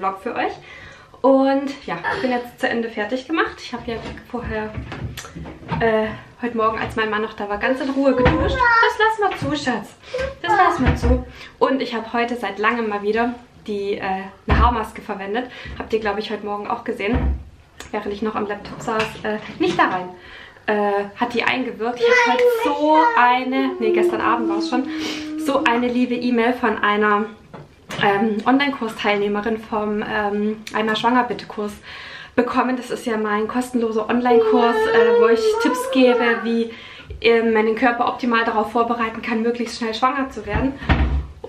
Vlog für euch. Und ja, ich bin jetzt zu Ende fertig gemacht. Ich habe ja vorher äh, heute Morgen, als mein Mann noch da war, ganz in Ruhe geduscht. Das lass mal zu, Schatz. Das lass mal zu. Und ich habe heute seit langem mal wieder die äh, eine Haarmaske verwendet. Habt ihr, glaube ich, heute Morgen auch gesehen, während ich noch am Laptop saß. Äh, nicht da rein. Äh, hat die eingewirkt. Ich habe heute so eine, nee, gestern Abend war es schon, so eine liebe E-Mail von einer ähm, Online-Kurs-Teilnehmerin vom ähm, Einmal Schwanger bitte Kurs bekommen. Das ist ja mein kostenloser Online-Kurs, äh, wo ich Tipps gebe, wie ähm, man den Körper optimal darauf vorbereiten kann, möglichst schnell schwanger zu werden.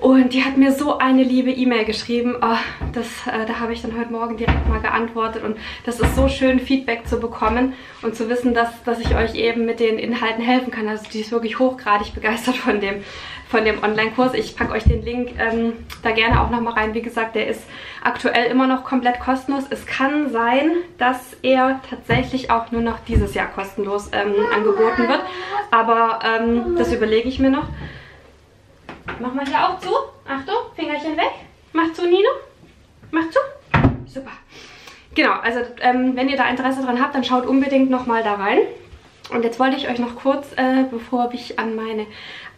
Und die hat mir so eine liebe E-Mail geschrieben. Oh, das, äh, da habe ich dann heute Morgen direkt mal geantwortet. Und das ist so schön, Feedback zu bekommen und zu wissen, dass, dass ich euch eben mit den Inhalten helfen kann. Also die ist wirklich hochgradig begeistert von dem, von dem Online-Kurs. Ich packe euch den Link ähm, da gerne auch nochmal rein. Wie gesagt, der ist aktuell immer noch komplett kostenlos. Es kann sein, dass er tatsächlich auch nur noch dieses Jahr kostenlos ähm, angeboten wird. Aber ähm, das überlege ich mir noch. Mach mal hier auch zu. Achtung, Fingerchen weg. Mach zu, Nino. Mach zu. Super. Genau, also ähm, wenn ihr da Interesse dran habt, dann schaut unbedingt nochmal da rein. Und jetzt wollte ich euch noch kurz, äh, bevor ich an meine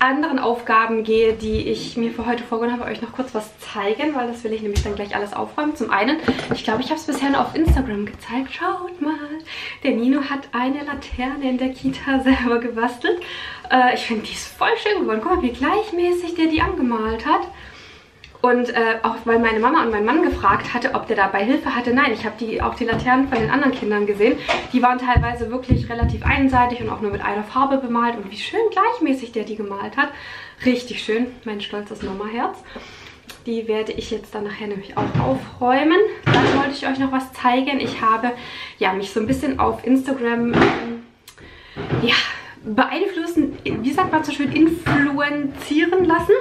anderen Aufgaben gehe, die ich mir für heute vorgenommen habe, euch noch kurz was zeigen, weil das will ich nämlich dann gleich alles aufräumen. Zum einen, ich glaube, ich habe es bisher nur auf Instagram gezeigt. Schaut mal, der Nino hat eine Laterne in der Kita selber gebastelt. Äh, ich finde, die ist voll schön geworden. Guck mal, wie gleichmäßig der die angemalt hat. Und äh, auch weil meine Mama und mein Mann gefragt hatte, ob der dabei Hilfe hatte. Nein, ich habe die, auch die Laternen von den anderen Kindern gesehen. Die waren teilweise wirklich relativ einseitig und auch nur mit einer Farbe bemalt. Und wie schön gleichmäßig der die gemalt hat. Richtig schön. Mein stolzes Mama-Herz. Die werde ich jetzt dann nachher nämlich auch aufräumen. Dann wollte ich euch noch was zeigen. Ich habe ja, mich so ein bisschen auf Instagram ähm, ja, beeinflussen, wie sagt man so schön, influenzieren lassen.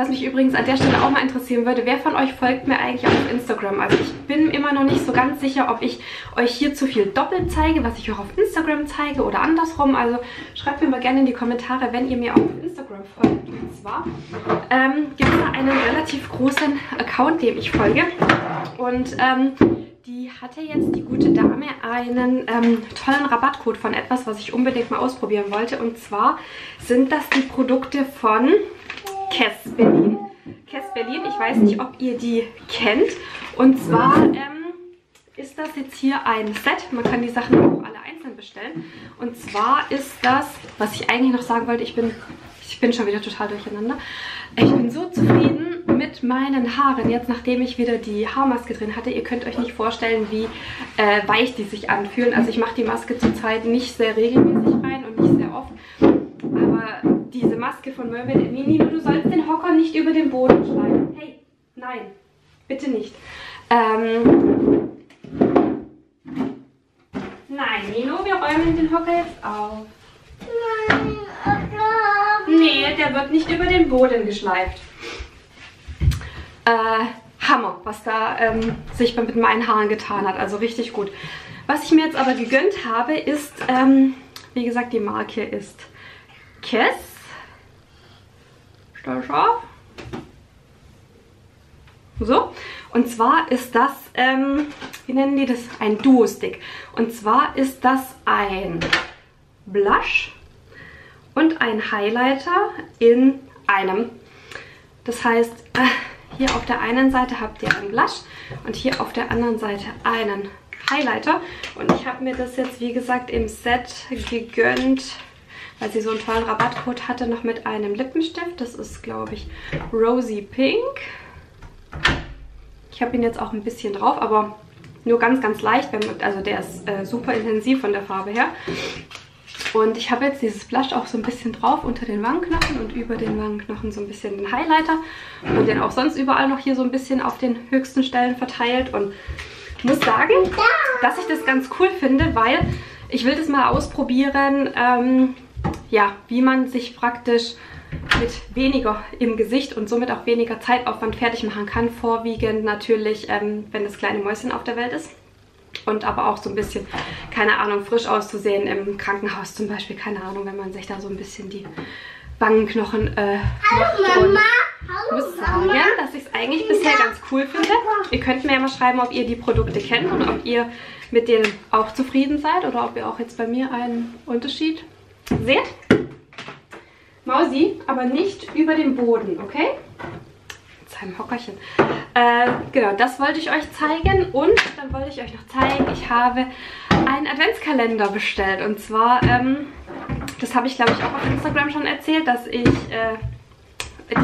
Was mich übrigens an der Stelle auch mal interessieren würde, wer von euch folgt mir eigentlich auf Instagram? Also ich bin immer noch nicht so ganz sicher, ob ich euch hier zu viel doppelt zeige, was ich auch auf Instagram zeige oder andersrum. Also schreibt mir mal gerne in die Kommentare, wenn ihr mir auf Instagram folgt. Und zwar ähm, gibt es da einen relativ großen Account, dem ich folge. Und ähm, die hatte jetzt die gute Dame einen ähm, tollen Rabattcode von etwas, was ich unbedingt mal ausprobieren wollte. Und zwar sind das die Produkte von Kess Berlin. Kess Berlin, ich weiß nicht, ob ihr die kennt. Und zwar ähm, ist das jetzt hier ein Set. Man kann die Sachen auch alle einzeln bestellen. Und zwar ist das, was ich eigentlich noch sagen wollte, ich bin, ich bin schon wieder total durcheinander. Ich bin so zufrieden mit meinen Haaren, jetzt nachdem ich wieder die Haarmaske drin hatte. Ihr könnt euch nicht vorstellen, wie äh, weich die sich anfühlen. Also ich mache die Maske zurzeit nicht sehr regelmäßig rein und nicht sehr oft. Aber diese Maske von Mermaid Nino, du sollst den Hocker nicht über den Boden schneiden. Hey, nein, bitte nicht. Ähm, nein, Nino, wir räumen den Hocker jetzt auf. Nee, der wird nicht über den Boden geschleift. Äh, Hammer, was da ähm, sich mit meinen Haaren getan hat. Also richtig gut. Was ich mir jetzt aber gegönnt habe, ist, ähm, wie gesagt, die Marke ist Kess. Stell scharf. So, und zwar ist das, ähm, wie nennen die das? Ein Duo-Stick. Und zwar ist das ein Blush und ein Highlighter in einem. Das heißt, äh, hier auf der einen Seite habt ihr einen Blush und hier auf der anderen Seite einen Highlighter. Und ich habe mir das jetzt, wie gesagt, im Set gegönnt, weil sie so einen tollen Rabattcode hatte, noch mit einem Lippenstift. Das ist, glaube ich, Rosy Pink. Ich habe ihn jetzt auch ein bisschen drauf, aber nur ganz, ganz leicht. Also der ist äh, super intensiv von der Farbe her. Und ich habe jetzt dieses Blush auch so ein bisschen drauf unter den Wangenknochen und über den Wangenknochen so ein bisschen den Highlighter. Und den auch sonst überall noch hier so ein bisschen auf den höchsten Stellen verteilt. Und ich muss sagen, dass ich das ganz cool finde, weil ich will das mal ausprobieren, ähm, ja, wie man sich praktisch mit weniger im Gesicht und somit auch weniger Zeitaufwand fertig machen kann. Vorwiegend natürlich, ähm, wenn das kleine Mäuschen auf der Welt ist und aber auch so ein bisschen, keine Ahnung, frisch auszusehen im Krankenhaus zum Beispiel, keine Ahnung, wenn man sich da so ein bisschen die Wangenknochen äh, Hallo Mama, muss sagen, dass ich es eigentlich bisher ganz cool finde. Ihr könnt mir ja mal schreiben, ob ihr die Produkte kennt und ob ihr mit denen auch zufrieden seid oder ob ihr auch jetzt bei mir einen Unterschied seht. Mausi, aber nicht über dem Boden, okay? seinem Hockerchen. Äh, genau, das wollte ich euch zeigen und dann wollte ich euch noch zeigen, ich habe einen Adventskalender bestellt und zwar, ähm, das habe ich glaube ich auch auf Instagram schon erzählt, dass ich äh,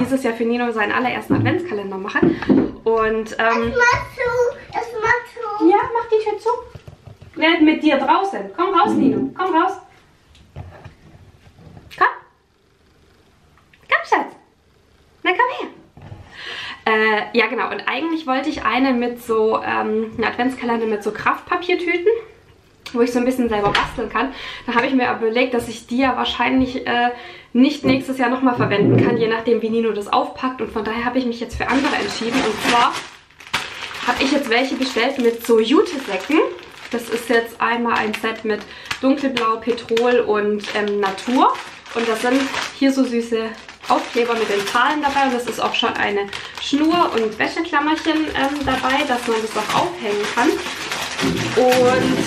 dieses Jahr für Nino seinen allerersten Adventskalender mache. Und, ähm... Es macht zu, es macht zu. Ja, mach die Tür zu. Nicht mit dir draußen. Komm raus, Nino. Komm raus. Komm. Komm, Schatz. Na, komm her. Äh, ja, genau. Und eigentlich wollte ich eine mit so, ähm, einen Adventskalender mit so Kraftpapiertüten wo ich so ein bisschen selber basteln kann. Da habe ich mir aber überlegt, dass ich die ja wahrscheinlich äh, nicht nächstes Jahr nochmal verwenden kann, je nachdem wie Nino das aufpackt. Und von daher habe ich mich jetzt für andere entschieden. Und zwar habe ich jetzt welche bestellt mit so Jutesäcken. Das ist jetzt einmal ein Set mit dunkelblau, Petrol und ähm, Natur. Und das sind hier so süße Aufkleber mit den Zahlen dabei. Und das ist auch schon eine Schnur und Wäscheklammerchen ähm, dabei, dass man das auch aufhängen kann. Und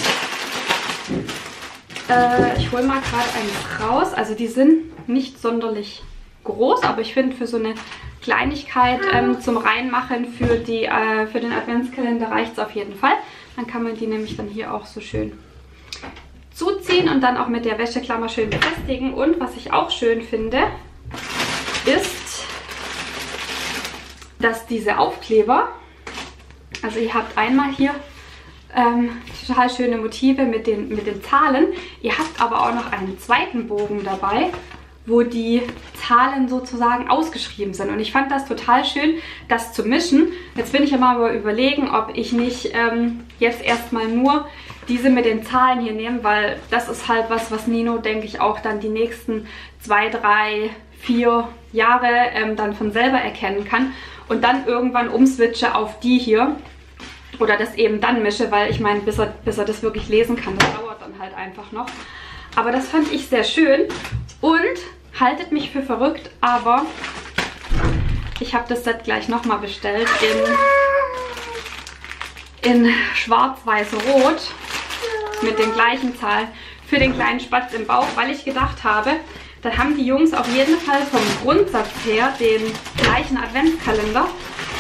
äh, ich hole mal gerade eins raus. Also die sind nicht sonderlich groß, aber ich finde für so eine Kleinigkeit ähm, zum Reinmachen für, die, äh, für den Adventskalender reicht es auf jeden Fall. Dann kann man die nämlich dann hier auch so schön zuziehen und dann auch mit der Wäscheklammer schön befestigen. Und was ich auch schön finde, ist, dass diese Aufkleber, also ihr habt einmal hier ähm, total schöne Motive mit den, mit den Zahlen. Ihr habt aber auch noch einen zweiten Bogen dabei, wo die Zahlen sozusagen ausgeschrieben sind. Und ich fand das total schön, das zu mischen. Jetzt bin ich aber mal überlegen, ob ich nicht ähm, jetzt erstmal nur diese mit den Zahlen hier nehme, weil das ist halt was, was Nino, denke ich, auch dann die nächsten zwei, drei, vier Jahre ähm, dann von selber erkennen kann. Und dann irgendwann umswitche auf die hier oder das eben dann mische, weil ich meine, bis er, bis er das wirklich lesen kann, das dauert dann halt einfach noch. Aber das fand ich sehr schön und haltet mich für verrückt, aber ich habe das Set gleich nochmal bestellt in, in schwarz-weiß-rot mit den gleichen Zahlen für den kleinen Spatz im Bauch, weil ich gedacht habe, dann haben die Jungs auf jeden Fall vom Grundsatz her den gleichen Adventskalender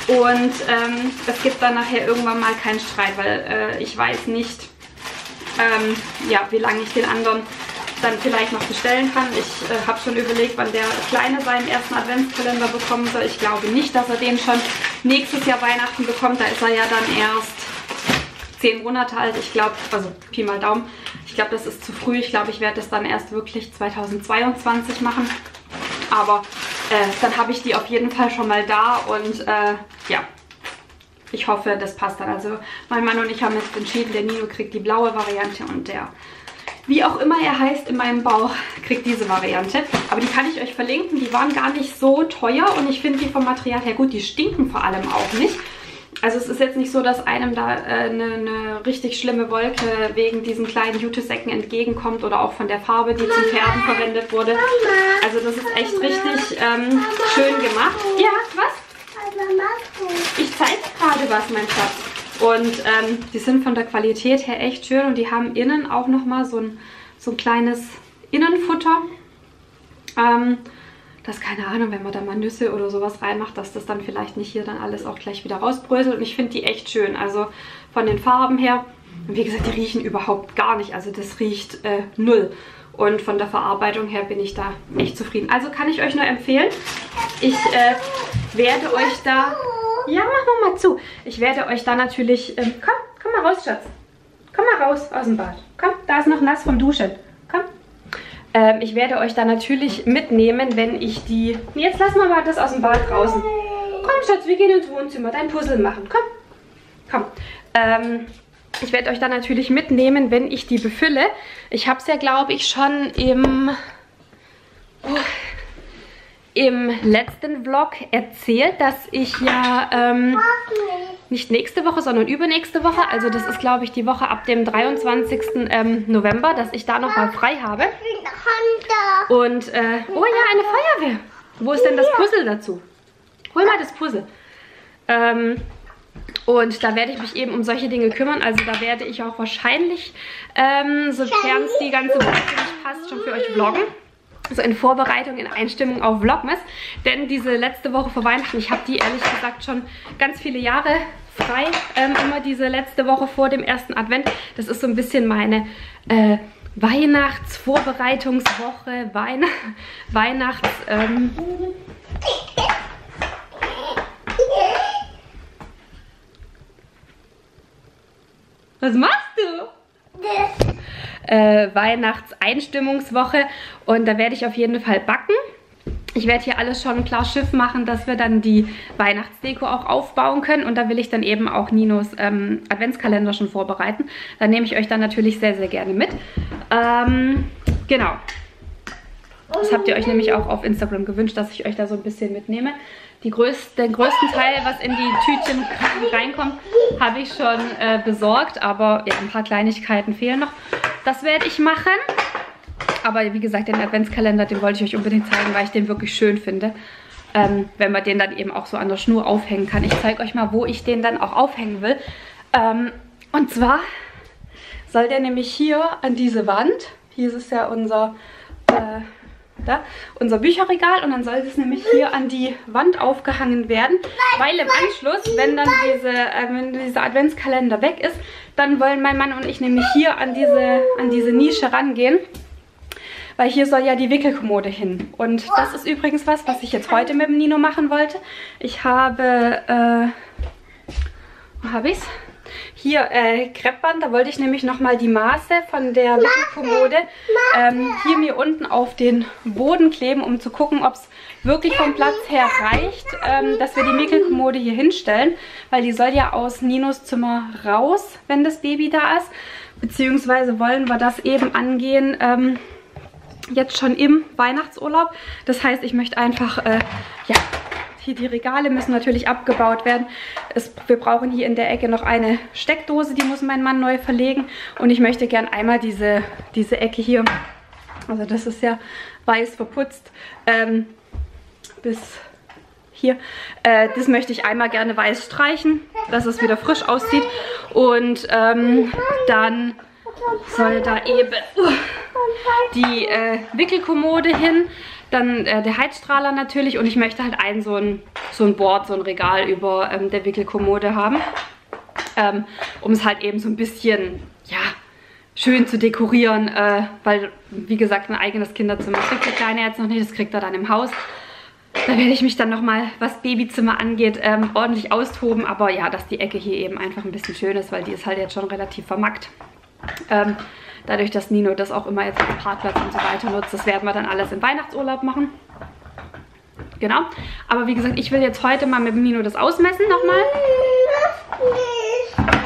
und ähm, es gibt dann nachher irgendwann mal keinen Streit, weil äh, ich weiß nicht, ähm, ja, wie lange ich den anderen dann vielleicht noch bestellen kann. Ich äh, habe schon überlegt, wann der Kleine seinen ersten Adventskalender bekommen soll. Ich glaube nicht, dass er den schon nächstes Jahr Weihnachten bekommt. Da ist er ja dann erst zehn Monate alt. Ich glaube, also Pi mal Daumen. Ich glaube, das ist zu früh. Ich glaube, ich werde das dann erst wirklich 2022 machen. Aber äh, dann habe ich die auf jeden Fall schon mal da und äh, ja, ich hoffe, das passt dann. Also mein Mann und ich haben jetzt entschieden, der Nino kriegt die blaue Variante und der, wie auch immer er heißt, in meinem Bauch, kriegt diese Variante. Aber die kann ich euch verlinken. Die waren gar nicht so teuer und ich finde die vom Material her gut. Die stinken vor allem auch nicht. Also es ist jetzt nicht so, dass einem da äh, eine, eine, richtig schlimme Wolke wegen diesen kleinen Jutesäcken entgegenkommt oder auch von der Farbe, die zum Färben verwendet wurde. Also das ist echt richtig ähm, schön gemacht. Ja, was? Ich zeige gerade was, mein Schatz. Und ähm, die sind von der Qualität her echt schön und die haben innen auch nochmal so ein, so ein kleines Innenfutter. Ähm, dass, keine Ahnung, wenn man da mal Nüsse oder sowas reinmacht, dass das dann vielleicht nicht hier dann alles auch gleich wieder rausbröselt. Und ich finde die echt schön. Also von den Farben her. Wie gesagt, die riechen überhaupt gar nicht. Also das riecht äh, null. Und von der Verarbeitung her bin ich da echt zufrieden. Also kann ich euch nur empfehlen. Ich äh, werde euch da... Ja, mach mal, mal zu. Ich werde euch da natürlich... Ähm, komm, komm mal raus, Schatz. Komm mal raus aus dem Bad. Komm, da ist noch nass vom Duschen. Ähm, ich werde euch da natürlich mitnehmen, wenn ich die... Jetzt lass mal das aus dem Bad draußen. Komm, Schatz, wir gehen ins Wohnzimmer, dein Puzzle machen. Komm, komm. Ähm, ich werde euch da natürlich mitnehmen, wenn ich die befülle. Ich habe es ja, glaube ich, schon im... Oh, im letzten Vlog erzählt, dass ich ja ähm, nicht nächste Woche, sondern übernächste Woche, also das ist glaube ich die Woche ab dem 23. Ähm, November, dass ich da nochmal frei habe. Und, äh, oh ja, eine Feuerwehr. Wo ist denn das Puzzle dazu? hol mal das Puzzle. Ähm, und da werde ich mich eben um solche Dinge kümmern. Also da werde ich auch wahrscheinlich, ähm, sofern es die ganze Woche nicht passt, schon für euch vloggen. So in Vorbereitung, in Einstimmung auf Vlogmas. Denn diese letzte Woche vor Weihnachten, ich habe die ehrlich gesagt schon ganz viele Jahre frei. Ähm, immer diese letzte Woche vor dem ersten Advent. Das ist so ein bisschen meine... Äh, Weihnachtsvorbereitungswoche, Weihn Weihnachts... Ähm Was machst du? Äh, Weihnachtseinstimmungswoche und da werde ich auf jeden Fall backen. Ich werde hier alles schon klar Schiff machen, dass wir dann die Weihnachtsdeko auch aufbauen können. Und da will ich dann eben auch Ninos ähm, Adventskalender schon vorbereiten. Da nehme ich euch dann natürlich sehr, sehr gerne mit. Ähm, genau. Das habt ihr euch nämlich auch auf Instagram gewünscht, dass ich euch da so ein bisschen mitnehme. Größte, den größten Teil, was in die Tütchen reinkommt, habe ich schon äh, besorgt. Aber ja, ein paar Kleinigkeiten fehlen noch. Das werde ich machen. Aber wie gesagt, den Adventskalender, den wollte ich euch unbedingt zeigen, weil ich den wirklich schön finde. Ähm, wenn man den dann eben auch so an der Schnur aufhängen kann. Ich zeige euch mal, wo ich den dann auch aufhängen will. Ähm, und zwar soll der nämlich hier an diese Wand, hier ist es ja unser, äh, da, unser Bücherregal und dann soll es nämlich hier an die Wand aufgehangen werden, weil im Anschluss, wenn dann diese, äh, wenn dieser Adventskalender weg ist, dann wollen mein Mann und ich nämlich hier an diese, an diese Nische rangehen weil hier soll ja die Wickelkommode hin. Und das ist übrigens was, was ich jetzt heute mit dem Nino machen wollte. Ich habe, äh, wo habe ich's? Hier äh, Kreppband, da wollte ich nämlich nochmal die Maße von der Wickelkommode ähm, hier mir unten auf den Boden kleben, um zu gucken, ob es wirklich vom Platz her reicht, ähm, dass wir die Wickelkommode hier hinstellen, weil die soll ja aus Ninos Zimmer raus, wenn das Baby da ist. Beziehungsweise wollen wir das eben angehen, ähm, jetzt schon im Weihnachtsurlaub. Das heißt, ich möchte einfach, äh, ja, hier die Regale müssen natürlich abgebaut werden. Es, wir brauchen hier in der Ecke noch eine Steckdose, die muss mein Mann neu verlegen. Und ich möchte gern einmal diese, diese Ecke hier, also das ist ja weiß verputzt, ähm, bis hier. Äh, das möchte ich einmal gerne weiß streichen, dass es wieder frisch aussieht. Und ähm, dann soll da eben uh, die äh, Wickelkommode hin, dann äh, der Heizstrahler natürlich und ich möchte halt ein so ein, so ein Board, so ein Regal über ähm, der Wickelkommode haben, ähm, um es halt eben so ein bisschen, ja, schön zu dekorieren, äh, weil, wie gesagt, ein eigenes Kinderzimmer kriegt der Kleine jetzt noch nicht, das kriegt er dann im Haus. Da werde ich mich dann nochmal, was Babyzimmer angeht, ähm, ordentlich austoben. Aber ja, dass die Ecke hier eben einfach ein bisschen schön ist, weil die ist halt jetzt schon relativ vermackt. Ähm, dadurch, dass Nino das auch immer jetzt als Parkplatz und so weiter nutzt. Das werden wir dann alles im Weihnachtsurlaub machen. Genau. Aber wie gesagt, ich will jetzt heute mal mit Nino das ausmessen nochmal.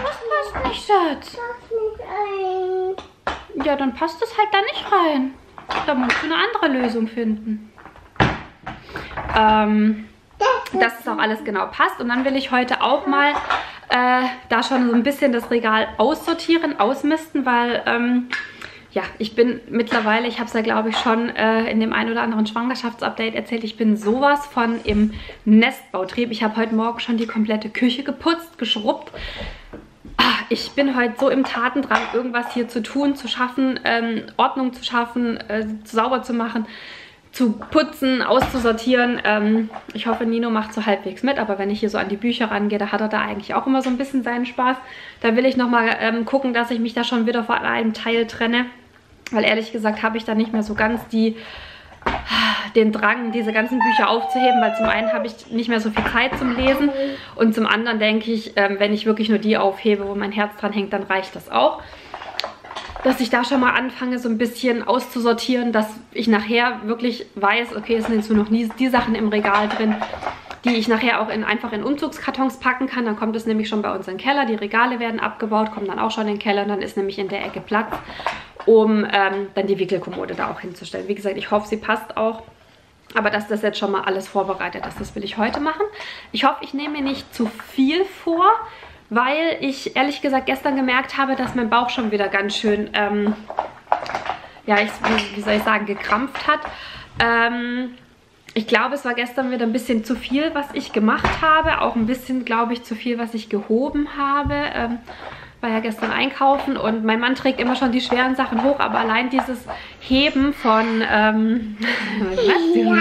Was passt nicht, Schatz? Ja, dann passt es halt da nicht rein. Da musst du eine andere Lösung finden. Ähm, dass es auch alles genau passt. Und dann will ich heute auch mal äh, da schon so ein bisschen das Regal aussortieren, ausmisten, weil... Ähm, ja, ich bin mittlerweile, ich habe es ja glaube ich schon äh, in dem ein oder anderen Schwangerschaftsupdate erzählt, ich bin sowas von im Nestbautrieb. Ich habe heute Morgen schon die komplette Küche geputzt, geschrubbt. Ah, ich bin heute so im Tatendrang, irgendwas hier zu tun, zu schaffen, ähm, Ordnung zu schaffen, äh, sauber zu machen zu putzen, auszusortieren. Ähm, ich hoffe, Nino macht so halbwegs mit, aber wenn ich hier so an die Bücher rangehe, da hat er da eigentlich auch immer so ein bisschen seinen Spaß. Da will ich nochmal ähm, gucken, dass ich mich da schon wieder von einem Teil trenne, weil ehrlich gesagt habe ich da nicht mehr so ganz die den Drang, diese ganzen Bücher aufzuheben, weil zum einen habe ich nicht mehr so viel Zeit zum Lesen und zum anderen denke ich, ähm, wenn ich wirklich nur die aufhebe, wo mein Herz dran hängt, dann reicht das auch dass ich da schon mal anfange, so ein bisschen auszusortieren, dass ich nachher wirklich weiß, okay, es sind jetzt nur noch nie die Sachen im Regal drin, die ich nachher auch in, einfach in Umzugskartons packen kann. Dann kommt es nämlich schon bei uns in den Keller. Die Regale werden abgebaut, kommen dann auch schon in den Keller und dann ist nämlich in der Ecke Platz, um ähm, dann die Wickelkommode da auch hinzustellen. Wie gesagt, ich hoffe, sie passt auch. Aber dass das jetzt schon mal alles vorbereitet ist, das will ich heute machen. Ich hoffe, ich nehme mir nicht zu viel vor weil ich ehrlich gesagt gestern gemerkt habe, dass mein Bauch schon wieder ganz schön, ähm, ja, ich, wie soll ich sagen, gekrampft hat. Ähm, ich glaube, es war gestern wieder ein bisschen zu viel, was ich gemacht habe. Auch ein bisschen, glaube ich, zu viel, was ich gehoben habe. Ähm, war ja gestern einkaufen und mein Mann trägt immer schon die schweren Sachen hoch, aber allein dieses Heben von, ähm, Hallo.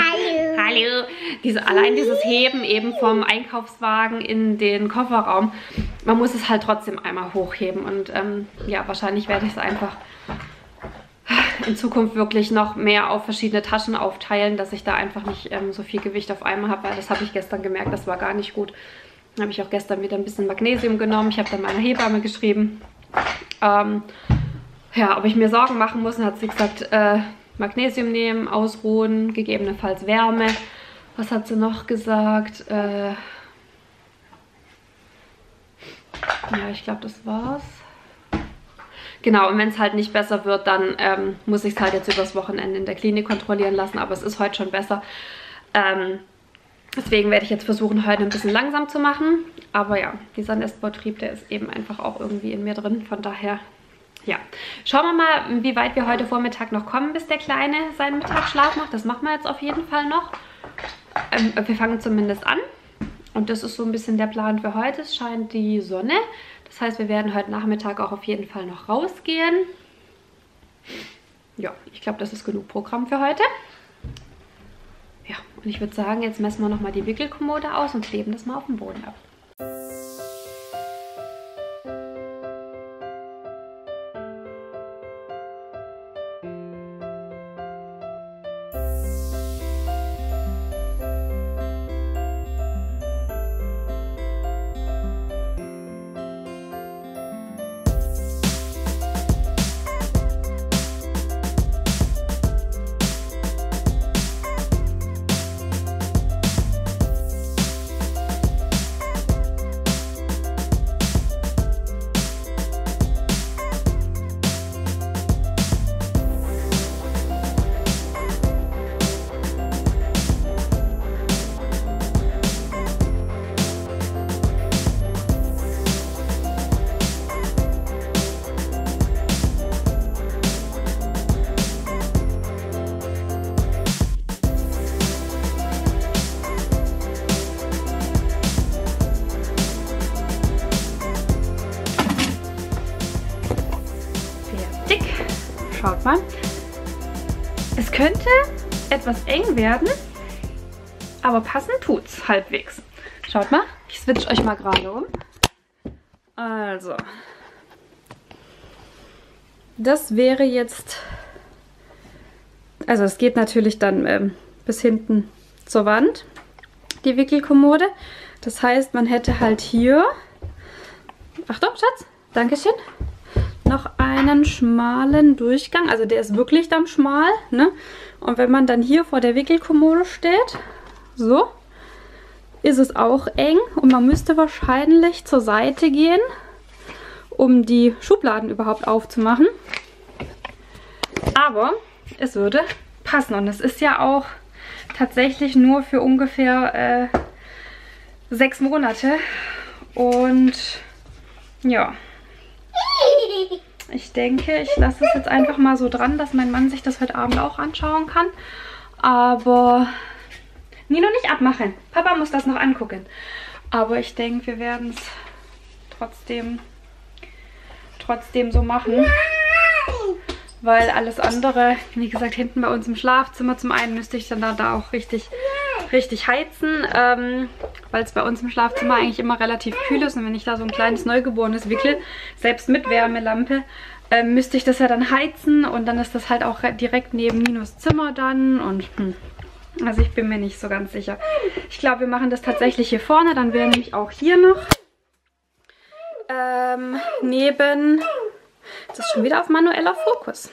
Hallo. Diese, allein dieses Heben eben vom Einkaufswagen in den Kofferraum, man muss es halt trotzdem einmal hochheben und ähm, ja, wahrscheinlich werde ich es einfach in Zukunft wirklich noch mehr auf verschiedene Taschen aufteilen, dass ich da einfach nicht ähm, so viel Gewicht auf einmal habe, weil das habe ich gestern gemerkt, das war gar nicht gut. Dann habe ich auch gestern wieder ein bisschen Magnesium genommen. Ich habe dann meiner Hebamme geschrieben, ähm, ja, ob ich mir Sorgen machen muss. Dann hat sie gesagt, äh, Magnesium nehmen, ausruhen, gegebenenfalls Wärme. Was hat sie noch gesagt? Äh, ja, ich glaube, das war's. Genau, und wenn es halt nicht besser wird, dann ähm, muss ich es halt jetzt übers Wochenende in der Klinik kontrollieren lassen. Aber es ist heute schon besser. Ähm, deswegen werde ich jetzt versuchen, heute ein bisschen langsam zu machen. Aber ja, dieser Nestbautrieb, der ist eben einfach auch irgendwie in mir drin. Von daher, ja. Schauen wir mal, wie weit wir heute Vormittag noch kommen, bis der Kleine seinen Mittagsschlaf macht. Das machen wir jetzt auf jeden Fall noch. Ähm, wir fangen zumindest an. Und das ist so ein bisschen der Plan für heute. Es scheint die Sonne. Das heißt, wir werden heute Nachmittag auch auf jeden Fall noch rausgehen. Ja, ich glaube, das ist genug Programm für heute. Ja, und ich würde sagen, jetzt messen wir nochmal die Wickelkommode aus und kleben das mal auf den Boden ab. Werden, aber passen tut's halbwegs. Schaut mal, ich switch euch mal gerade um. Also, das wäre jetzt, also es geht natürlich dann ähm, bis hinten zur Wand, die Wickelkommode. Das heißt, man hätte halt hier, Achtung, Schatz, Dankeschön, noch einen schmalen Durchgang. Also der ist wirklich dann schmal. Ne? Und wenn man dann hier vor der Wickelkommode steht, so, ist es auch eng. Und man müsste wahrscheinlich zur Seite gehen, um die Schubladen überhaupt aufzumachen. Aber es würde passen. Und es ist ja auch tatsächlich nur für ungefähr äh, sechs Monate. Und ja, ich denke, ich lasse es jetzt einfach mal so dran, dass mein Mann sich das heute Abend auch anschauen kann. Aber Nino nicht abmachen. Papa muss das noch angucken. Aber ich denke, wir werden es trotzdem, trotzdem so machen weil alles andere, wie gesagt, hinten bei uns im Schlafzimmer zum einen müsste ich dann da, da auch richtig, richtig heizen, ähm, weil es bei uns im Schlafzimmer eigentlich immer relativ kühl ist und wenn ich da so ein kleines Neugeborenes wickle, selbst mit Wärmelampe, äh, müsste ich das ja dann heizen und dann ist das halt auch direkt neben Ninos Zimmer dann und hm. Also ich bin mir nicht so ganz sicher. Ich glaube, wir machen das tatsächlich hier vorne. Dann wäre nämlich auch hier noch ähm, neben das ist schon wieder auf manueller Fokus.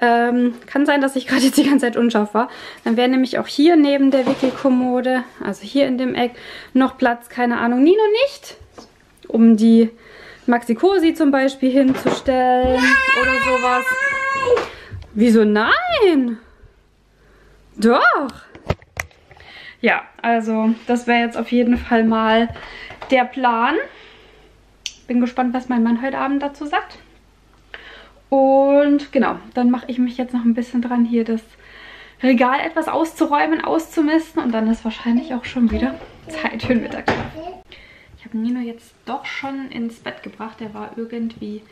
Ähm, kann sein, dass ich gerade jetzt die ganze Zeit unscharf war. Dann wäre nämlich auch hier neben der Wickelkommode, also hier in dem Eck, noch Platz, keine Ahnung, Nino nicht, um die Maxi Cosi zum Beispiel hinzustellen oder sowas. Wieso nein? Doch. Ja, also das wäre jetzt auf jeden Fall mal der Plan. Bin gespannt, was mein Mann heute Abend dazu sagt. Und genau, dann mache ich mich jetzt noch ein bisschen dran, hier das Regal etwas auszuräumen, auszumisten und dann ist wahrscheinlich auch schon wieder Zeit für den Mittagsschlaf. Ich habe Nino jetzt doch schon ins Bett gebracht. Der war irgendwie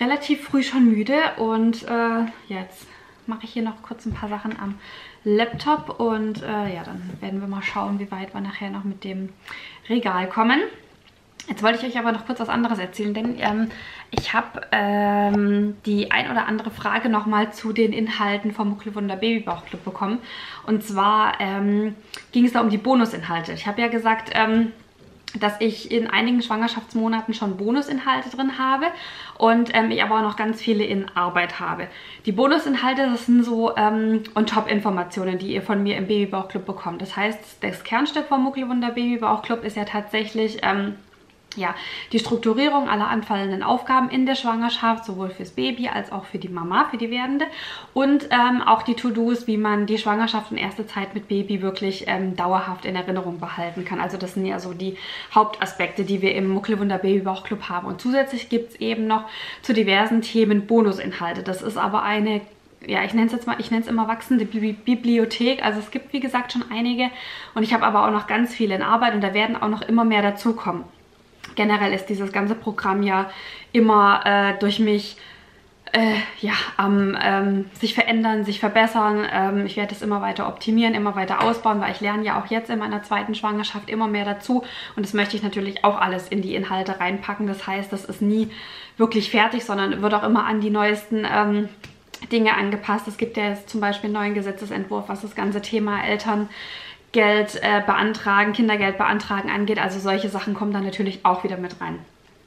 relativ früh schon müde und äh, jetzt mache ich hier noch kurz ein paar Sachen am Laptop und äh, ja, dann werden wir mal schauen, wie weit wir nachher noch mit dem Regal kommen. Jetzt wollte ich euch aber noch kurz was anderes erzählen, denn ähm, ich habe ähm, die ein oder andere Frage nochmal zu den Inhalten vom Muckelwunder Babybauchclub bekommen. Und zwar ähm, ging es da um die Bonusinhalte. Ich habe ja gesagt, ähm, dass ich in einigen Schwangerschaftsmonaten schon Bonusinhalte drin habe und ähm, ich aber auch noch ganz viele in Arbeit habe. Die Bonusinhalte, das sind so ähm, On-Top-Informationen, die ihr von mir im Babybauchclub bekommt. Das heißt, das Kernstück vom Muckelwunder Babybauchclub ist ja tatsächlich... Ähm, ja, die Strukturierung aller anfallenden Aufgaben in der Schwangerschaft, sowohl fürs Baby als auch für die Mama, für die Werdende und ähm, auch die To-Dos, wie man die Schwangerschaft und erste Zeit mit Baby wirklich ähm, dauerhaft in Erinnerung behalten kann. Also das sind ja so die Hauptaspekte, die wir im Muckelwunder Babybauchclub haben. Und zusätzlich gibt es eben noch zu diversen Themen Bonusinhalte. Das ist aber eine ja, ich nenne es jetzt mal, ich nenne es immer wachsende Bibliothek. Also es gibt, wie gesagt, schon einige und ich habe aber auch noch ganz viele in Arbeit und da werden auch noch immer mehr dazukommen generell ist dieses ganze Programm ja immer äh, durch mich äh, ja, am ähm, sich verändern, sich verbessern. Ähm, ich werde es immer weiter optimieren, immer weiter ausbauen, weil ich lerne ja auch jetzt in meiner zweiten Schwangerschaft immer mehr dazu. Und das möchte ich natürlich auch alles in die Inhalte reinpacken. Das heißt, das ist nie wirklich fertig, sondern wird auch immer an die neuesten ähm, Dinge angepasst. Es gibt ja jetzt zum Beispiel einen neuen Gesetzesentwurf, was das ganze Thema Eltern Geld äh, beantragen, Kindergeld beantragen angeht. Also solche Sachen kommen dann natürlich auch wieder mit rein.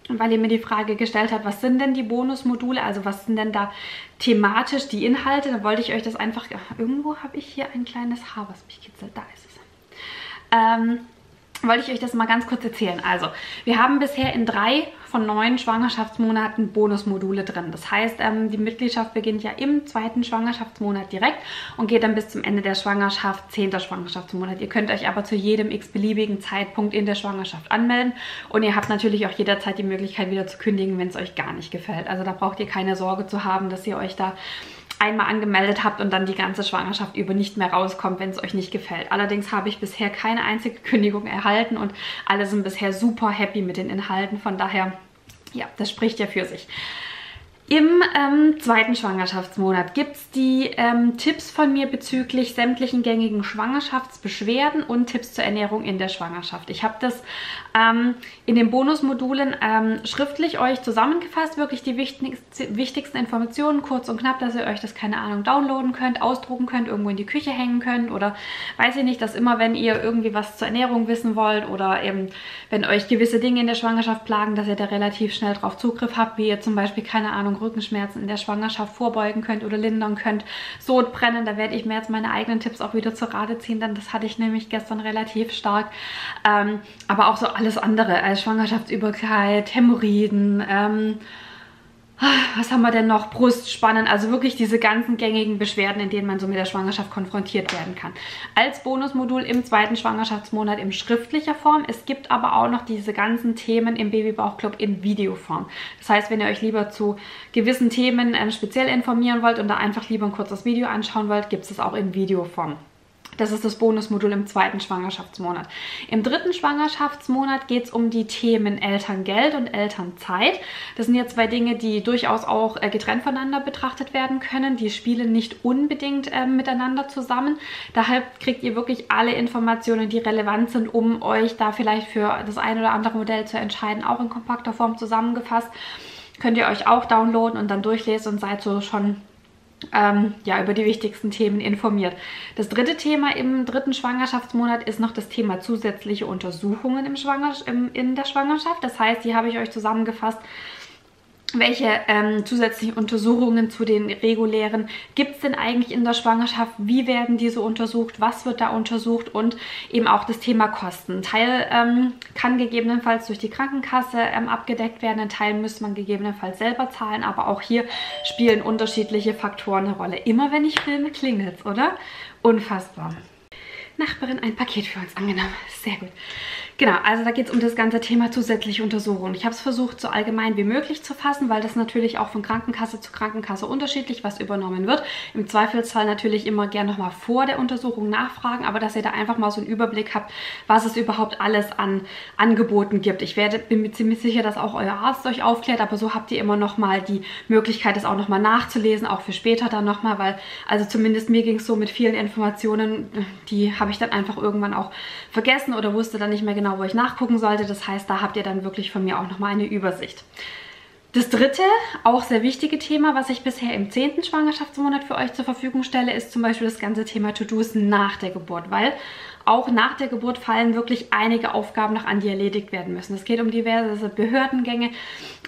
Und weil ihr mir die Frage gestellt habt, was sind denn die Bonusmodule, also was sind denn da thematisch die Inhalte, dann wollte ich euch das einfach... Irgendwo habe ich hier ein kleines Haar, was mich kitzelt. Da ist es. Ähm, wollte ich euch das mal ganz kurz erzählen. Also, wir haben bisher in drei von neun Schwangerschaftsmonaten Bonusmodule drin. Das heißt, ähm, die Mitgliedschaft beginnt ja im zweiten Schwangerschaftsmonat direkt und geht dann bis zum Ende der Schwangerschaft, zehnter Schwangerschaftsmonat. Ihr könnt euch aber zu jedem x-beliebigen Zeitpunkt in der Schwangerschaft anmelden und ihr habt natürlich auch jederzeit die Möglichkeit wieder zu kündigen, wenn es euch gar nicht gefällt. Also da braucht ihr keine Sorge zu haben, dass ihr euch da einmal angemeldet habt und dann die ganze Schwangerschaft über nicht mehr rauskommt, wenn es euch nicht gefällt. Allerdings habe ich bisher keine einzige Kündigung erhalten und alle sind bisher super happy mit den Inhalten. Von daher, ja, das spricht ja für sich. Im ähm, zweiten Schwangerschaftsmonat gibt es die ähm, Tipps von mir bezüglich sämtlichen gängigen Schwangerschaftsbeschwerden und Tipps zur Ernährung in der Schwangerschaft. Ich habe das ähm, in den Bonusmodulen ähm, schriftlich euch zusammengefasst, wirklich die wichtigsten, wichtigsten Informationen, kurz und knapp, dass ihr euch das, keine Ahnung, downloaden könnt, ausdrucken könnt, irgendwo in die Küche hängen könnt oder weiß ich nicht, dass immer, wenn ihr irgendwie was zur Ernährung wissen wollt oder eben, wenn euch gewisse Dinge in der Schwangerschaft plagen, dass ihr da relativ schnell drauf Zugriff habt, wie ihr zum Beispiel, keine Ahnung, Rückenschmerzen in der Schwangerschaft vorbeugen könnt oder lindern könnt. Sodbrennen, da werde ich mir jetzt meine eigenen Tipps auch wieder zur Rate ziehen, denn das hatte ich nämlich gestern relativ stark. Ähm, aber auch so alles andere, als Schwangerschaftsübelkeit, Hämorrhoiden, ähm, was haben wir denn noch? Brustspannen, also wirklich diese ganzen gängigen Beschwerden, in denen man so mit der Schwangerschaft konfrontiert werden kann. Als Bonusmodul im zweiten Schwangerschaftsmonat in schriftlicher Form. Es gibt aber auch noch diese ganzen Themen im Babybauchclub in Videoform. Das heißt, wenn ihr euch lieber zu gewissen Themen ähm, speziell informieren wollt und da einfach lieber ein kurzes Video anschauen wollt, gibt es es auch in Videoform. Das ist das Bonusmodul im zweiten Schwangerschaftsmonat. Im dritten Schwangerschaftsmonat geht es um die Themen Elterngeld und Elternzeit. Das sind ja zwei Dinge, die durchaus auch äh, getrennt voneinander betrachtet werden können. Die spielen nicht unbedingt äh, miteinander zusammen. Daher kriegt ihr wirklich alle Informationen, die relevant sind, um euch da vielleicht für das ein oder andere Modell zu entscheiden, auch in kompakter Form zusammengefasst. Könnt ihr euch auch downloaden und dann durchlesen und seid so schon ähm, ja, über die wichtigsten Themen informiert. Das dritte Thema im dritten Schwangerschaftsmonat ist noch das Thema zusätzliche Untersuchungen im Schwanger im, in der Schwangerschaft. Das heißt, die habe ich euch zusammengefasst welche ähm, zusätzlichen Untersuchungen zu den regulären gibt es denn eigentlich in der Schwangerschaft? Wie werden diese untersucht? Was wird da untersucht? Und eben auch das Thema Kosten. Ein Teil ähm, kann gegebenenfalls durch die Krankenkasse ähm, abgedeckt werden, ein Teil müsste man gegebenenfalls selber zahlen, aber auch hier spielen unterschiedliche Faktoren eine Rolle. Immer wenn ich filme, klingelt oder? Unfassbar. Nachbarin ein Paket für uns angenommen. Sehr gut. Genau, also da geht es um das ganze Thema zusätzliche Untersuchungen. Ich habe es versucht, so allgemein wie möglich zu fassen, weil das natürlich auch von Krankenkasse zu Krankenkasse unterschiedlich was übernommen wird. Im Zweifelsfall natürlich immer gerne nochmal vor der Untersuchung nachfragen, aber dass ihr da einfach mal so einen Überblick habt, was es überhaupt alles an Angeboten gibt. Ich werde, bin mir ziemlich sicher, dass auch euer Arzt euch aufklärt, aber so habt ihr immer nochmal die Möglichkeit, das auch nochmal nachzulesen, auch für später dann nochmal, weil also zumindest mir ging es so mit vielen Informationen, die habe ich dann einfach irgendwann auch vergessen oder wusste dann nicht mehr genau, wo ich nachgucken sollte. Das heißt, da habt ihr dann wirklich von mir auch nochmal eine Übersicht. Das dritte, auch sehr wichtige Thema, was ich bisher im zehnten Schwangerschaftsmonat für euch zur Verfügung stelle, ist zum Beispiel das ganze Thema To-Dos nach der Geburt, weil auch nach der Geburt fallen wirklich einige Aufgaben noch an, die erledigt werden müssen. Es geht um diverse Behördengänge,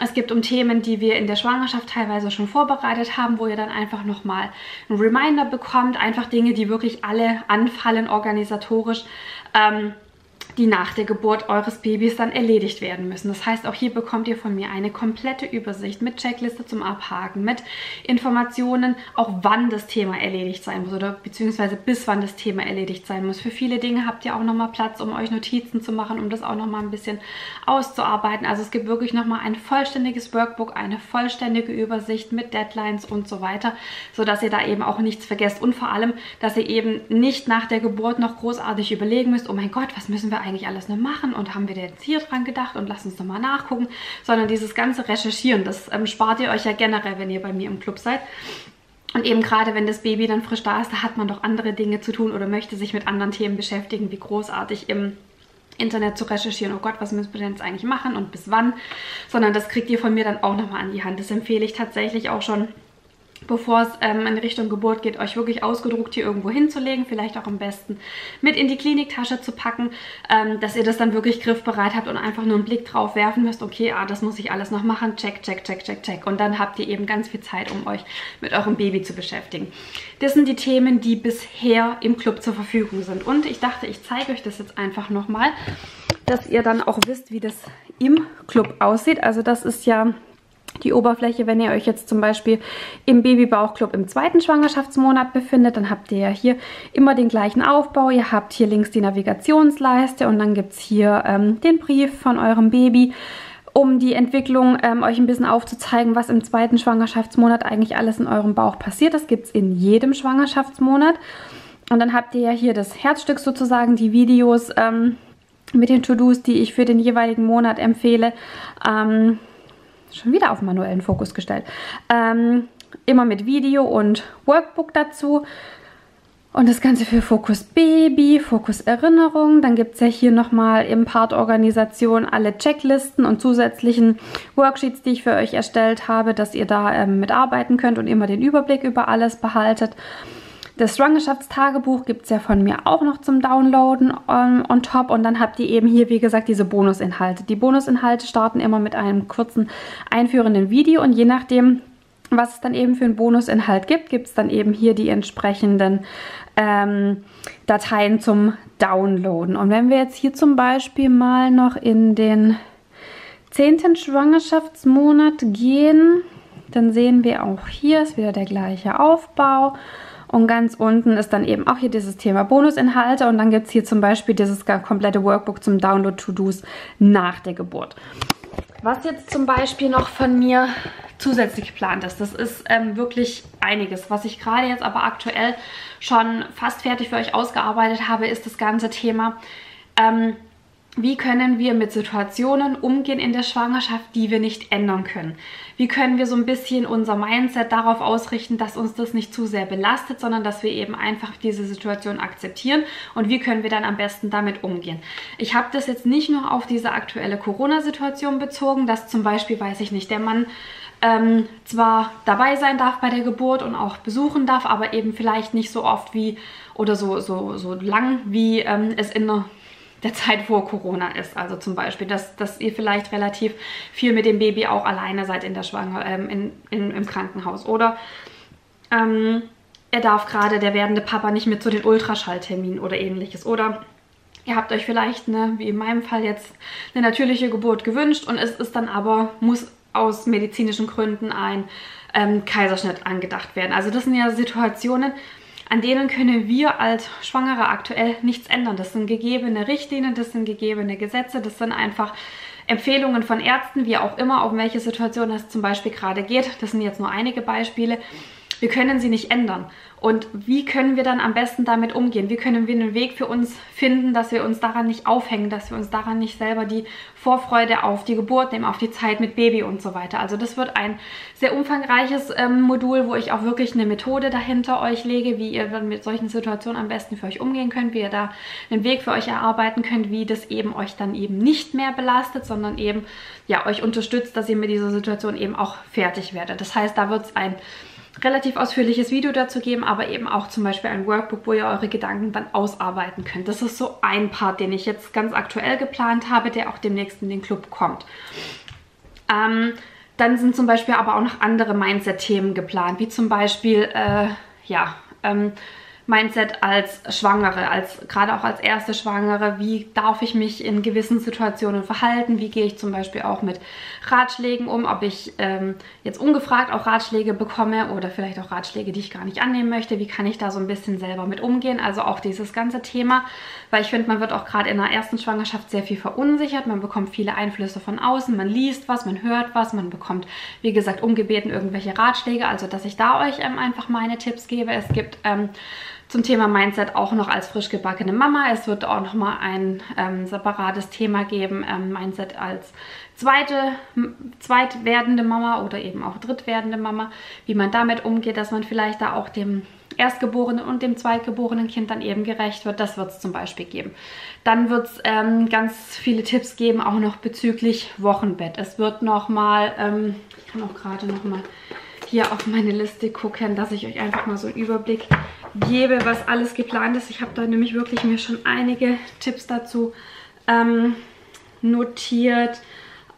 es gibt um Themen, die wir in der Schwangerschaft teilweise schon vorbereitet haben, wo ihr dann einfach nochmal einen Reminder bekommt, einfach Dinge, die wirklich alle anfallen organisatorisch. Ähm, die nach der Geburt eures Babys dann erledigt werden müssen. Das heißt, auch hier bekommt ihr von mir eine komplette Übersicht mit Checkliste zum Abhaken, mit Informationen, auch wann das Thema erledigt sein muss oder beziehungsweise bis wann das Thema erledigt sein muss. Für viele Dinge habt ihr auch nochmal Platz, um euch Notizen zu machen, um das auch nochmal ein bisschen auszuarbeiten. Also es gibt wirklich nochmal ein vollständiges Workbook, eine vollständige Übersicht mit Deadlines und so weiter, sodass ihr da eben auch nichts vergesst und vor allem, dass ihr eben nicht nach der Geburt noch großartig überlegen müsst, oh mein Gott, was müssen wir eigentlich alles noch machen und haben wir jetzt hier dran gedacht und lasst uns nochmal nachgucken, sondern dieses ganze Recherchieren, das ähm, spart ihr euch ja generell, wenn ihr bei mir im Club seid. Und eben gerade, wenn das Baby dann frisch da ist, da hat man doch andere Dinge zu tun oder möchte sich mit anderen Themen beschäftigen, wie großartig im Internet zu recherchieren, oh Gott, was müssen wir denn jetzt eigentlich machen und bis wann, sondern das kriegt ihr von mir dann auch nochmal an die Hand. Das empfehle ich tatsächlich auch schon bevor es ähm, in Richtung Geburt geht, euch wirklich ausgedruckt hier irgendwo hinzulegen, vielleicht auch am besten mit in die Kliniktasche zu packen, ähm, dass ihr das dann wirklich griffbereit habt und einfach nur einen Blick drauf werfen müsst, okay, ah, das muss ich alles noch machen, check, check, check, check, check und dann habt ihr eben ganz viel Zeit, um euch mit eurem Baby zu beschäftigen. Das sind die Themen, die bisher im Club zur Verfügung sind und ich dachte, ich zeige euch das jetzt einfach nochmal, dass ihr dann auch wisst, wie das im Club aussieht. Also das ist ja die Oberfläche, wenn ihr euch jetzt zum Beispiel im Babybauchclub im zweiten Schwangerschaftsmonat befindet, dann habt ihr ja hier immer den gleichen Aufbau. Ihr habt hier links die Navigationsleiste und dann gibt es hier ähm, den Brief von eurem Baby, um die Entwicklung ähm, euch ein bisschen aufzuzeigen, was im zweiten Schwangerschaftsmonat eigentlich alles in eurem Bauch passiert. Das gibt es in jedem Schwangerschaftsmonat. Und dann habt ihr ja hier das Herzstück sozusagen, die Videos ähm, mit den To-Dos, die ich für den jeweiligen Monat empfehle. Ähm, schon wieder auf manuellen Fokus gestellt. Ähm, immer mit Video und Workbook dazu. Und das Ganze für Fokus Baby, Fokus Erinnerung. Dann gibt es ja hier nochmal im Part Organisation alle Checklisten und zusätzlichen Worksheets, die ich für euch erstellt habe, dass ihr da ähm, mitarbeiten könnt und immer den Überblick über alles behaltet. Das Schwangerschaftstagebuch gibt es ja von mir auch noch zum Downloaden on, on, top. Und dann habt ihr eben hier, wie gesagt, diese Bonusinhalte. Die Bonusinhalte starten immer mit einem kurzen einführenden Video und je nachdem, was es dann eben für einen Bonusinhalt gibt, gibt es dann eben hier die entsprechenden ähm, Dateien zum Downloaden. Und wenn wir jetzt hier zum Beispiel mal noch in den 10. Schwangerschaftsmonat gehen, dann sehen wir auch hier ist wieder der gleiche Aufbau. Und ganz unten ist dann eben auch hier dieses Thema Bonusinhalte und dann gibt es hier zum Beispiel dieses komplette Workbook zum Download To-Dos nach der Geburt. Was jetzt zum Beispiel noch von mir zusätzlich geplant ist, das ist ähm, wirklich einiges. Was ich gerade jetzt aber aktuell schon fast fertig für euch ausgearbeitet habe, ist das ganze Thema ähm, wie können wir mit Situationen umgehen in der Schwangerschaft, die wir nicht ändern können? Wie können wir so ein bisschen unser Mindset darauf ausrichten, dass uns das nicht zu sehr belastet, sondern dass wir eben einfach diese Situation akzeptieren und wie können wir dann am besten damit umgehen? Ich habe das jetzt nicht nur auf diese aktuelle Corona-Situation bezogen, dass zum Beispiel, weiß ich nicht, der Mann ähm, zwar dabei sein darf bei der Geburt und auch besuchen darf, aber eben vielleicht nicht so oft wie oder so, so, so lang, wie ähm, es in einer der Zeit vor Corona ist. Also zum Beispiel, dass, dass ihr vielleicht relativ viel mit dem Baby auch alleine seid in der Schwanger, ähm, in, in, im Krankenhaus. Oder ähm, er darf gerade, der werdende Papa, nicht mit zu den Ultraschallterminen oder ähnliches. Oder ihr habt euch vielleicht, ne, wie in meinem Fall jetzt, eine natürliche Geburt gewünscht und es ist dann aber, muss aus medizinischen Gründen ein ähm, Kaiserschnitt angedacht werden. Also das sind ja Situationen, an denen können wir als Schwangere aktuell nichts ändern. Das sind gegebene Richtlinien, das sind gegebene Gesetze, das sind einfach Empfehlungen von Ärzten, wie auch immer, auf welche Situation es zum Beispiel gerade geht. Das sind jetzt nur einige Beispiele. Wir können sie nicht ändern. Und wie können wir dann am besten damit umgehen? Wie können wir einen Weg für uns finden, dass wir uns daran nicht aufhängen, dass wir uns daran nicht selber die Vorfreude auf die Geburt nehmen, auf die Zeit mit Baby und so weiter. Also das wird ein sehr umfangreiches ähm, Modul, wo ich auch wirklich eine Methode dahinter euch lege, wie ihr dann mit solchen Situationen am besten für euch umgehen könnt, wie ihr da einen Weg für euch erarbeiten könnt, wie das eben euch dann eben nicht mehr belastet, sondern eben ja euch unterstützt, dass ihr mit dieser Situation eben auch fertig werdet. Das heißt, da wird es ein relativ ausführliches Video dazu geben, aber eben auch zum Beispiel ein Workbook, wo ihr eure Gedanken dann ausarbeiten könnt. Das ist so ein Part, den ich jetzt ganz aktuell geplant habe, der auch demnächst in den Club kommt. Ähm, dann sind zum Beispiel aber auch noch andere Mindset-Themen geplant, wie zum Beispiel, äh, ja, ähm, Mindset als Schwangere, als gerade auch als erste Schwangere. Wie darf ich mich in gewissen Situationen verhalten? Wie gehe ich zum Beispiel auch mit Ratschlägen um? Ob ich ähm, jetzt ungefragt auch Ratschläge bekomme oder vielleicht auch Ratschläge, die ich gar nicht annehmen möchte. Wie kann ich da so ein bisschen selber mit umgehen? Also auch dieses ganze Thema, weil ich finde, man wird auch gerade in der ersten Schwangerschaft sehr viel verunsichert. Man bekommt viele Einflüsse von außen, man liest was, man hört was, man bekommt, wie gesagt, ungebeten irgendwelche Ratschläge. Also dass ich da euch ähm, einfach meine Tipps gebe. Es gibt ähm, zum Thema Mindset auch noch als frisch gebackene Mama. Es wird auch noch mal ein ähm, separates Thema geben, ähm, Mindset als zweite, zweit Mama oder eben auch dritt werdende Mama, wie man damit umgeht, dass man vielleicht da auch dem Erstgeborenen und dem Zweitgeborenen Kind dann eben gerecht wird. Das wird es zum Beispiel geben. Dann wird es ähm, ganz viele Tipps geben, auch noch bezüglich Wochenbett. Es wird noch mal, ähm, ich kann auch gerade noch mal hier auf meine Liste gucken, dass ich euch einfach mal so einen Überblick gebe, was alles geplant ist. Ich habe da nämlich wirklich mir schon einige Tipps dazu ähm, notiert.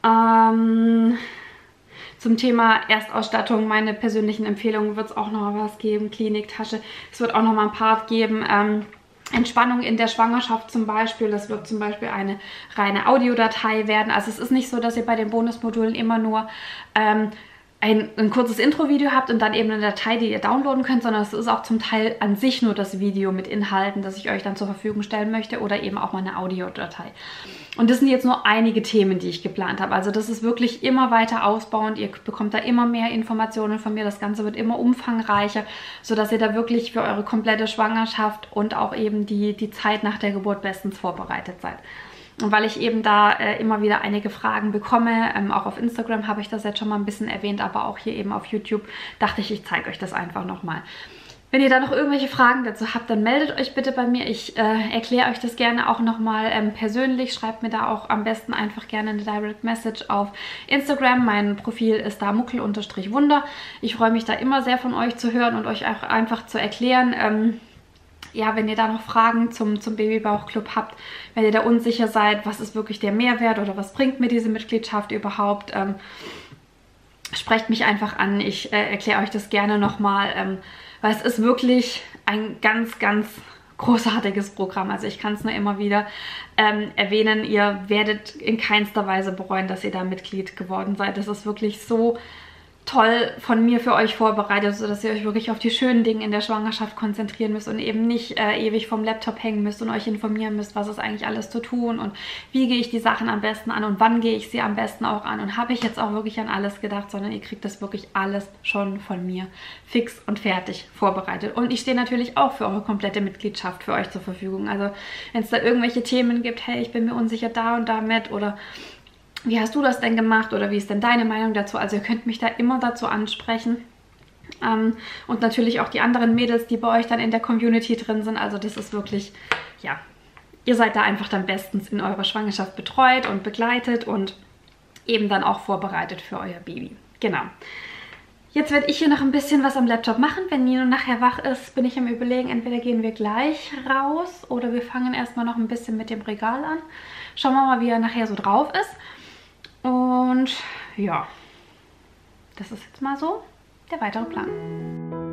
Ähm, zum Thema Erstausstattung, meine persönlichen Empfehlungen wird es auch noch was geben. Kliniktasche. Es wird auch noch mal ein Part geben. Ähm, Entspannung in der Schwangerschaft zum Beispiel. Das wird zum Beispiel eine reine Audiodatei werden. Also es ist nicht so, dass ihr bei den Bonusmodulen immer nur ähm, ein, ein kurzes Intro-Video habt und dann eben eine Datei, die ihr downloaden könnt, sondern es ist auch zum Teil an sich nur das Video mit Inhalten, das ich euch dann zur Verfügung stellen möchte oder eben auch mal eine Audiodatei. Und das sind jetzt nur einige Themen, die ich geplant habe. Also das ist wirklich immer weiter ausbauend. Ihr bekommt da immer mehr Informationen von mir. Das Ganze wird immer umfangreicher, sodass ihr da wirklich für eure komplette Schwangerschaft und auch eben die, die Zeit nach der Geburt bestens vorbereitet seid. Weil ich eben da äh, immer wieder einige Fragen bekomme, ähm, auch auf Instagram habe ich das jetzt schon mal ein bisschen erwähnt, aber auch hier eben auf YouTube, dachte ich, ich zeige euch das einfach nochmal. Wenn ihr da noch irgendwelche Fragen dazu habt, dann meldet euch bitte bei mir. Ich äh, erkläre euch das gerne auch nochmal ähm, persönlich. Schreibt mir da auch am besten einfach gerne eine Direct Message auf Instagram. Mein Profil ist da muckel-wunder. Ich freue mich da immer sehr von euch zu hören und euch auch einfach zu erklären, ähm, ja, wenn ihr da noch Fragen zum, zum Babybauchclub habt, wenn ihr da unsicher seid, was ist wirklich der Mehrwert oder was bringt mir diese Mitgliedschaft überhaupt, ähm, sprecht mich einfach an. Ich äh, erkläre euch das gerne nochmal, ähm, weil es ist wirklich ein ganz, ganz großartiges Programm. Also ich kann es nur immer wieder ähm, erwähnen. Ihr werdet in keinster Weise bereuen, dass ihr da Mitglied geworden seid. Das ist wirklich so toll von mir für euch vorbereitet, sodass ihr euch wirklich auf die schönen Dinge in der Schwangerschaft konzentrieren müsst und eben nicht äh, ewig vom Laptop hängen müsst und euch informieren müsst, was ist eigentlich alles zu tun und wie gehe ich die Sachen am besten an und wann gehe ich sie am besten auch an und habe ich jetzt auch wirklich an alles gedacht, sondern ihr kriegt das wirklich alles schon von mir fix und fertig vorbereitet. Und ich stehe natürlich auch für eure komplette Mitgliedschaft für euch zur Verfügung. Also wenn es da irgendwelche Themen gibt, hey, ich bin mir unsicher da und damit oder wie hast du das denn gemacht oder wie ist denn deine Meinung dazu? Also ihr könnt mich da immer dazu ansprechen. Ähm, und natürlich auch die anderen Mädels, die bei euch dann in der Community drin sind. Also das ist wirklich, ja, ihr seid da einfach dann bestens in eurer Schwangerschaft betreut und begleitet und eben dann auch vorbereitet für euer Baby. Genau. Jetzt werde ich hier noch ein bisschen was am Laptop machen. Wenn Nino nachher wach ist, bin ich am überlegen, entweder gehen wir gleich raus oder wir fangen erstmal noch ein bisschen mit dem Regal an. Schauen wir mal, wie er nachher so drauf ist. Und ja, das ist jetzt mal so der weitere Plan.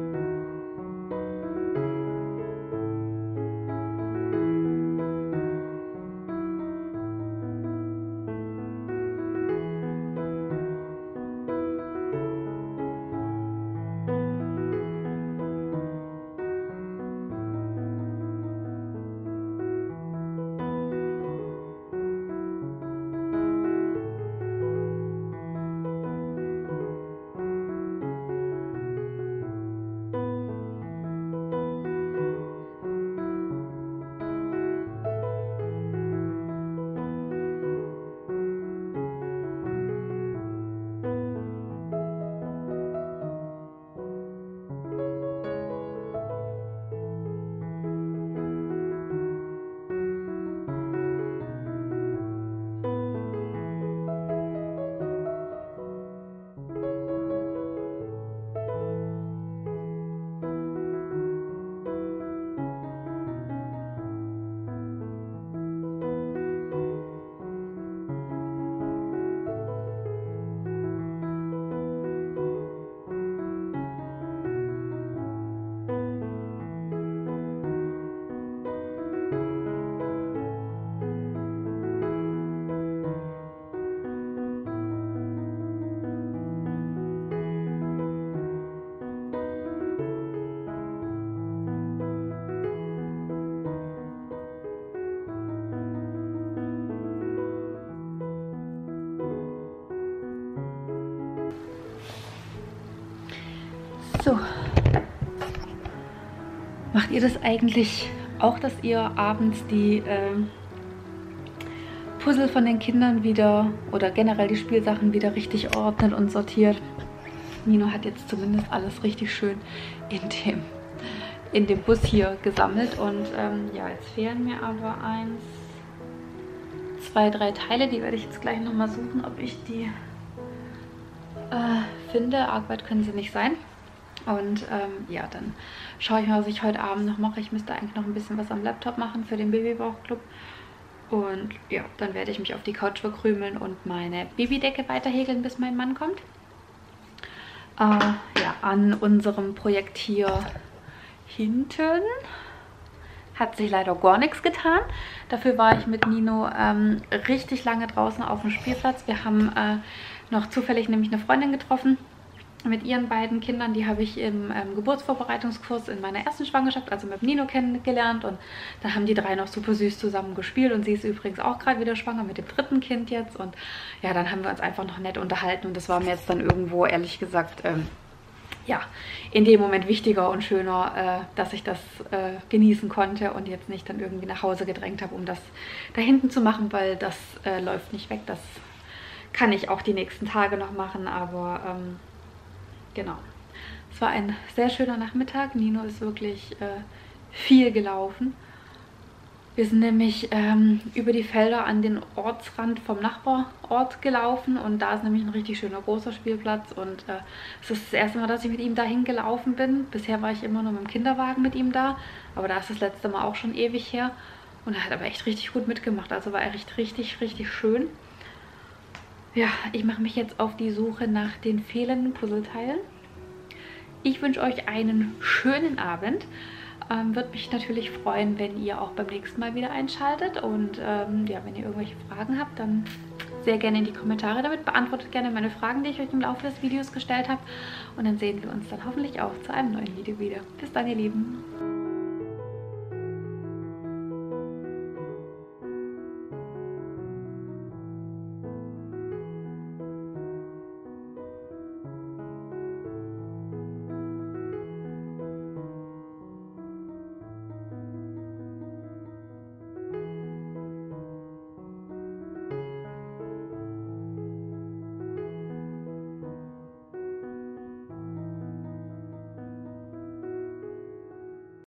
Ihr das eigentlich auch, dass ihr abends die ähm, Puzzle von den Kindern wieder oder generell die Spielsachen wieder richtig ordnet und sortiert? Nino hat jetzt zumindest alles richtig schön in dem, in dem Bus hier gesammelt. Und ähm, ja, jetzt fehlen mir aber eins, zwei, drei Teile. Die werde ich jetzt gleich nochmal suchen, ob ich die äh, finde. Arg können sie nicht sein. Und ähm, ja, dann schaue ich mal, was ich heute Abend noch mache. Ich müsste eigentlich noch ein bisschen was am Laptop machen für den Babybauchclub. Und ja, dann werde ich mich auf die Couch verkrümeln und meine Babydecke weiterhäkeln, bis mein Mann kommt. Äh, ja, an unserem Projekt hier hinten hat sich leider gar nichts getan. Dafür war ich mit Nino ähm, richtig lange draußen auf dem Spielplatz. Wir haben äh, noch zufällig nämlich eine Freundin getroffen mit ihren beiden Kindern. Die habe ich im ähm, Geburtsvorbereitungskurs in meiner ersten Schwangerschaft, also mit Nino kennengelernt. Und da haben die drei noch super süß zusammen gespielt. Und sie ist übrigens auch gerade wieder schwanger mit dem dritten Kind jetzt. Und ja, dann haben wir uns einfach noch nett unterhalten. Und das war mir jetzt dann irgendwo, ehrlich gesagt, ähm, ja, in dem Moment wichtiger und schöner, äh, dass ich das äh, genießen konnte und jetzt nicht dann irgendwie nach Hause gedrängt habe, um das da hinten zu machen, weil das äh, läuft nicht weg. Das kann ich auch die nächsten Tage noch machen, aber ähm, genau. Es war ein sehr schöner Nachmittag. Nino ist wirklich äh, viel gelaufen. Wir sind nämlich ähm, über die Felder an den Ortsrand vom Nachbarort gelaufen und da ist nämlich ein richtig schöner großer Spielplatz und äh, es ist das erste Mal, dass ich mit ihm dahin gelaufen bin. Bisher war ich immer nur mit dem Kinderwagen mit ihm da, aber da ist das letzte Mal auch schon ewig her und er hat aber echt richtig gut mitgemacht, also war er echt richtig, richtig schön. Ja, ich mache mich jetzt auf die Suche nach den fehlenden Puzzleteilen. Ich wünsche euch einen schönen Abend. Ähm, Würde mich natürlich freuen, wenn ihr auch beim nächsten Mal wieder einschaltet. Und ähm, ja, wenn ihr irgendwelche Fragen habt, dann sehr gerne in die Kommentare damit. Beantwortet gerne meine Fragen, die ich euch im Laufe des Videos gestellt habe. Und dann sehen wir uns dann hoffentlich auch zu einem neuen Video wieder. Bis dann, ihr Lieben.